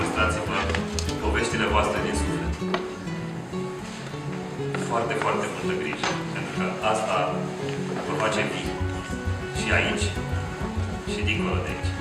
Păstrați-vă poveștile voastre din suflet. Foarte, foarte multă grijă, pentru că asta vă face vii și aici și dincolo de aici.